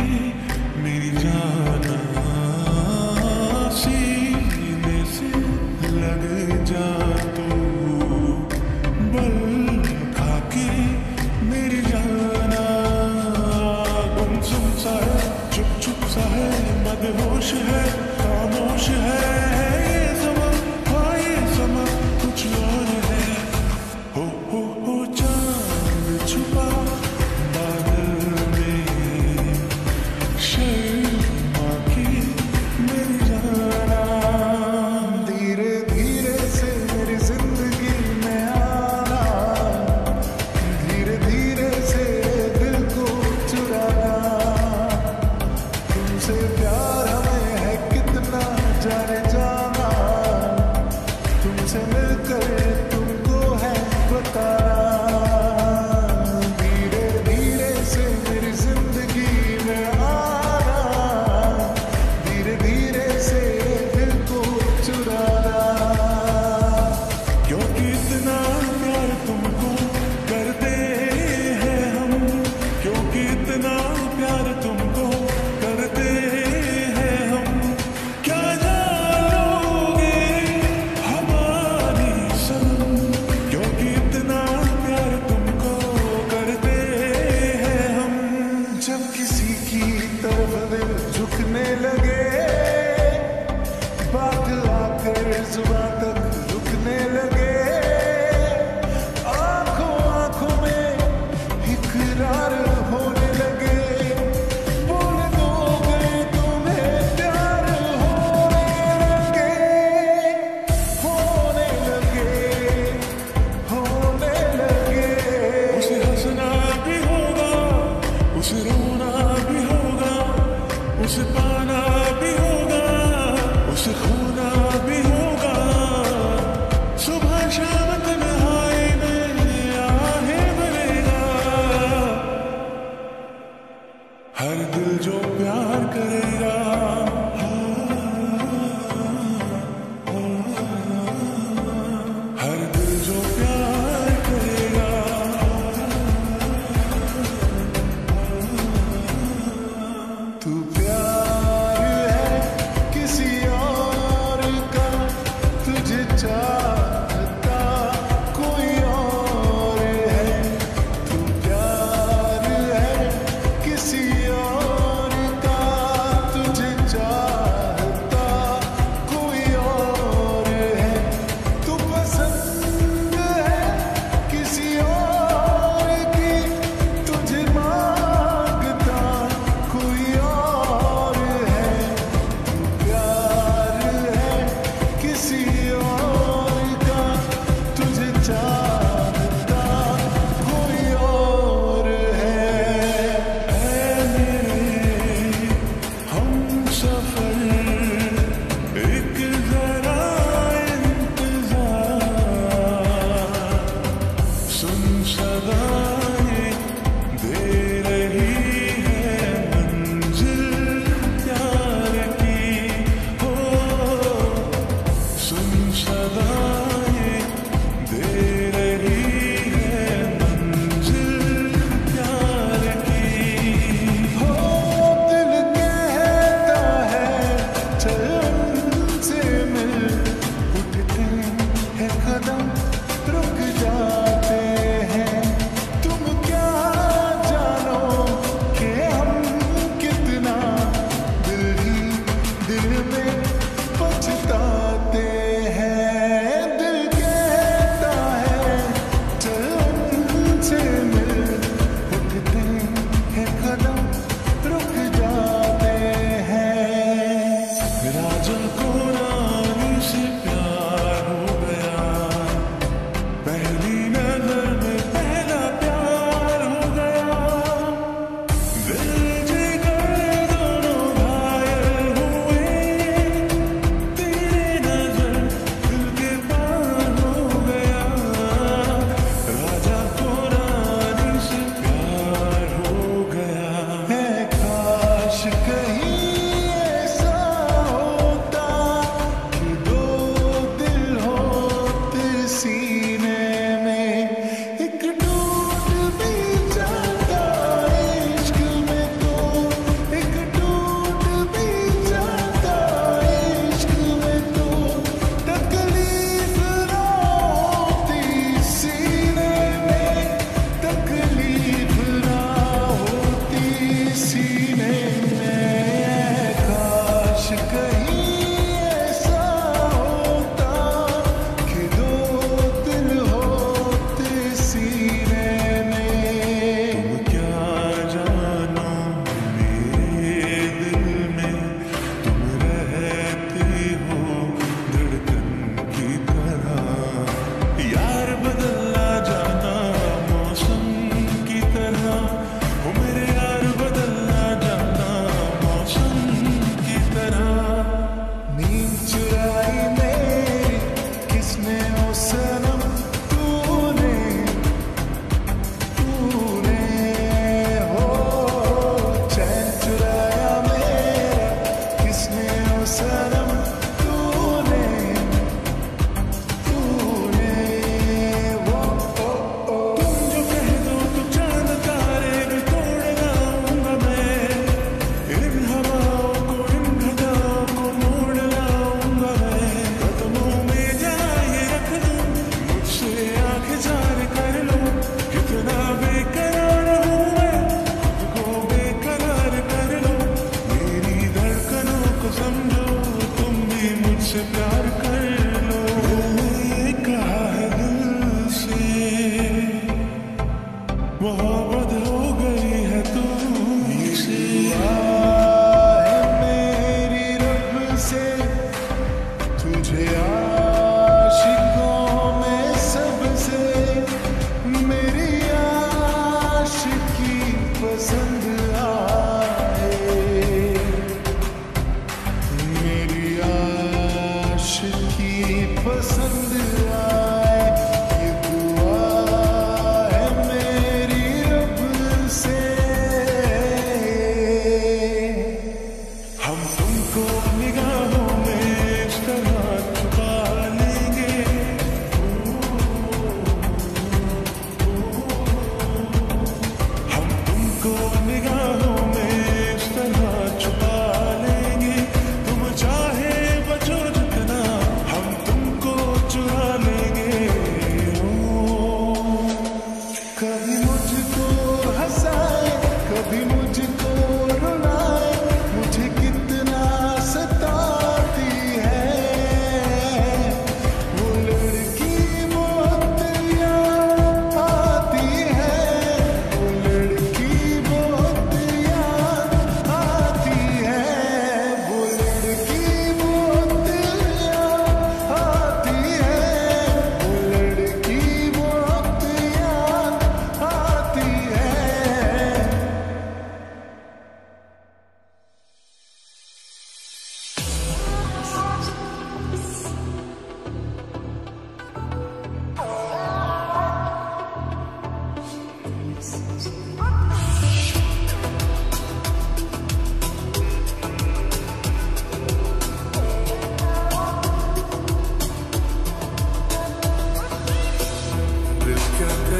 के मेरी जाना। इतना प्यार तुमको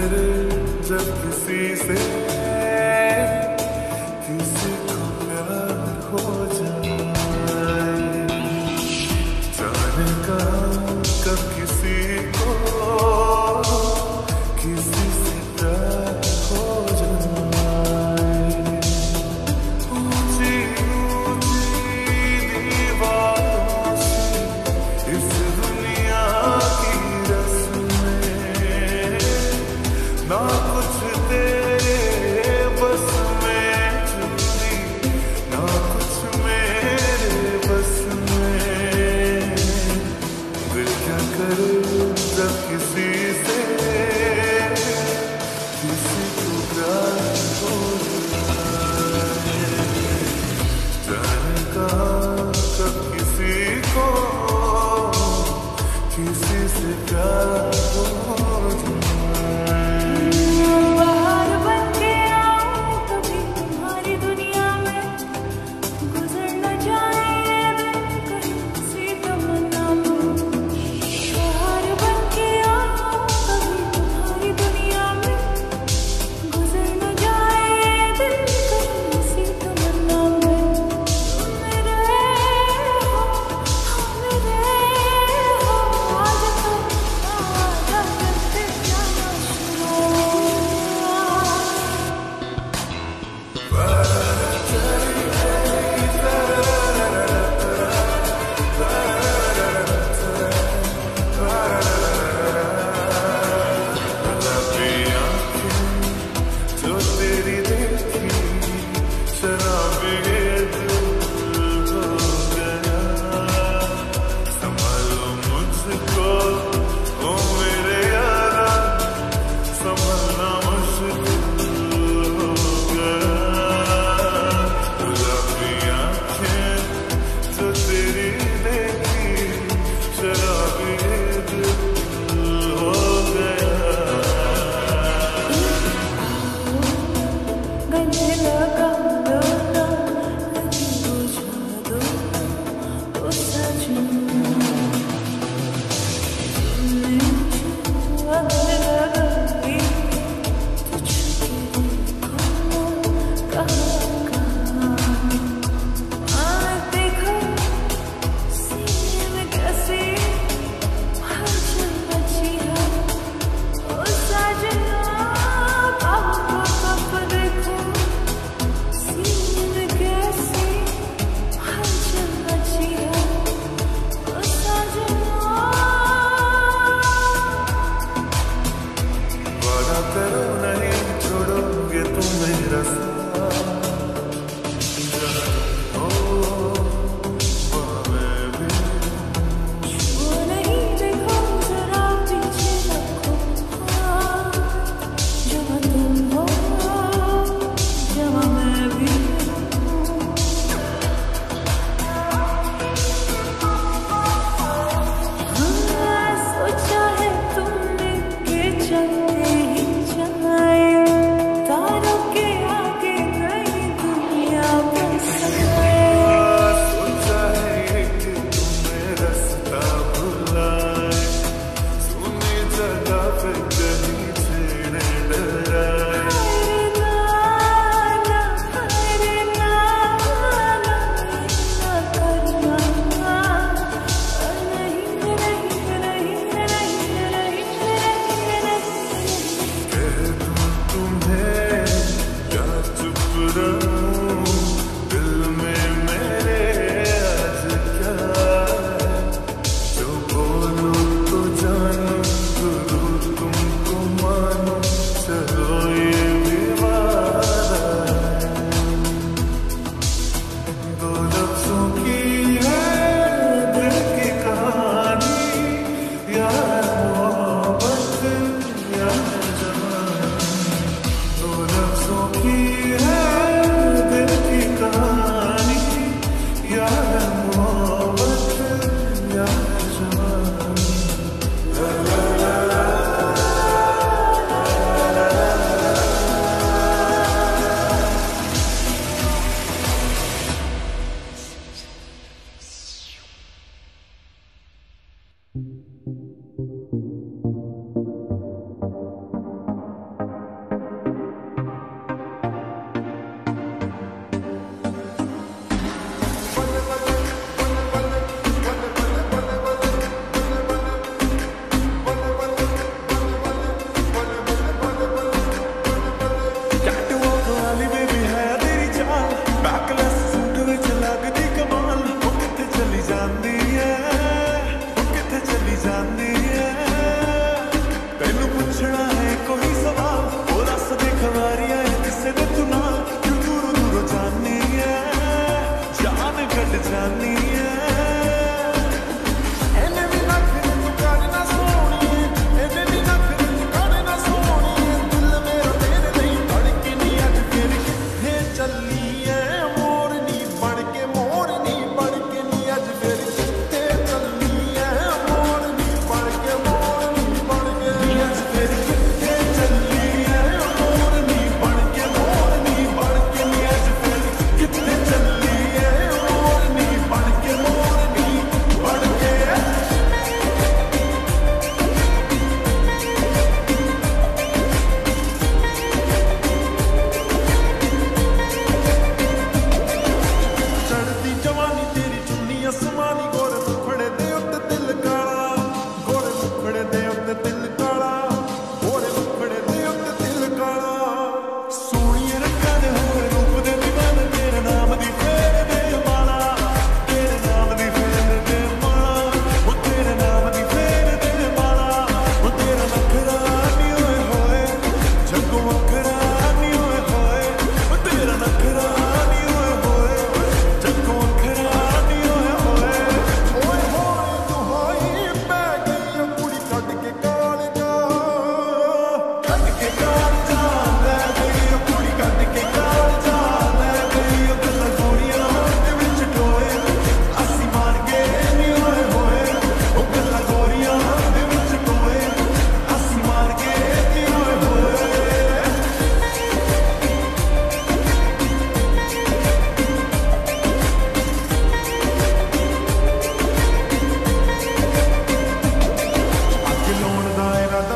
तेरे जब किसी से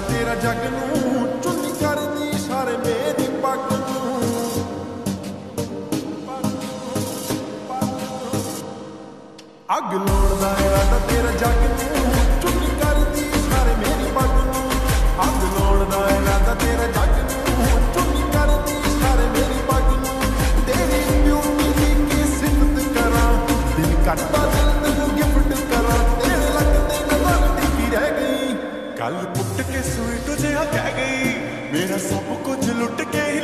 ਤੇਰਾ ਜੱਗ ਨੂੰ ਚੁੰਨੀ ਕਰਦੀ ਸਾਰੇ ਦੀ ਪੱਗ ਨੂੰ। ਅੱਗ ਲੋੜਦਾ ਇਰਾਦਾ ਤੇਰਾ ਜੱਗ ਨੂੰ। कुछ लुट के ही